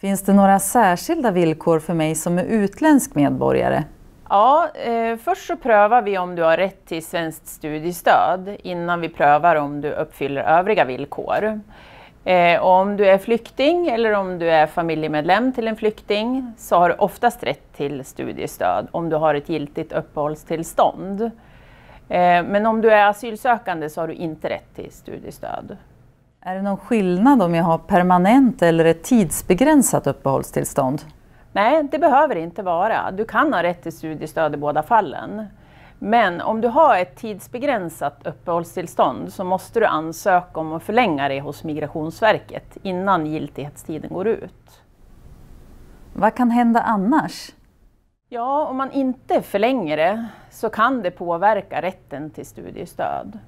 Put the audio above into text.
Finns det några särskilda villkor för mig som är utländsk medborgare? Ja, eh, först så prövar vi om du har rätt till svenskt studiestöd innan vi prövar om du uppfyller övriga villkor. Eh, om du är flykting eller om du är familjemedlem till en flykting så har du oftast rätt till studiestöd om du har ett giltigt uppehållstillstånd. Eh, men om du är asylsökande så har du inte rätt till studiestöd. Är det någon skillnad om jag har permanent eller ett tidsbegränsat uppehållstillstånd? Nej, det behöver det inte vara. Du kan ha rätt till studiestöd i båda fallen. Men om du har ett tidsbegränsat uppehållstillstånd så måste du ansöka om att förlänga det hos Migrationsverket innan giltighetstiden går ut. Vad kan hända annars? Ja, om man inte förlänger det så kan det påverka rätten till studiestöd.